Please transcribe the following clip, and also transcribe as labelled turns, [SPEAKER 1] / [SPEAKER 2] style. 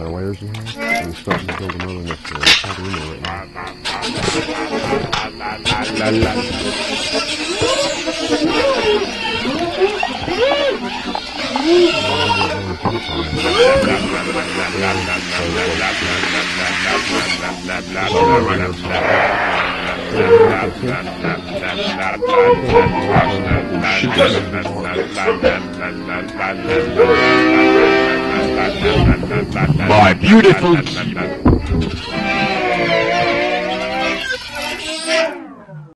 [SPEAKER 1] by the wires you have, and you're starting to build another nest there. It's to remember right now.
[SPEAKER 2] La la.
[SPEAKER 3] My beautiful people.